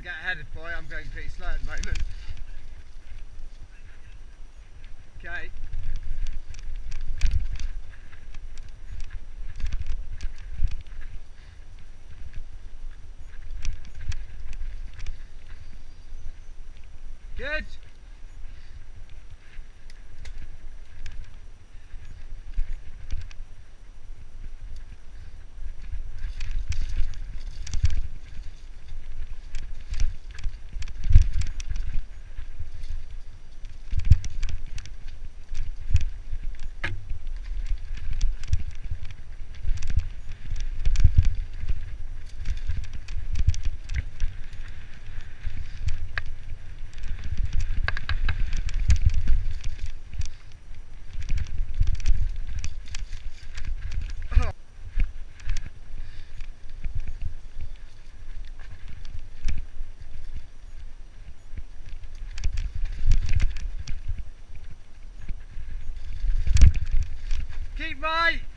to get ahead of boy. I'm going pretty slow at the moment. Okay. Good. Keep right.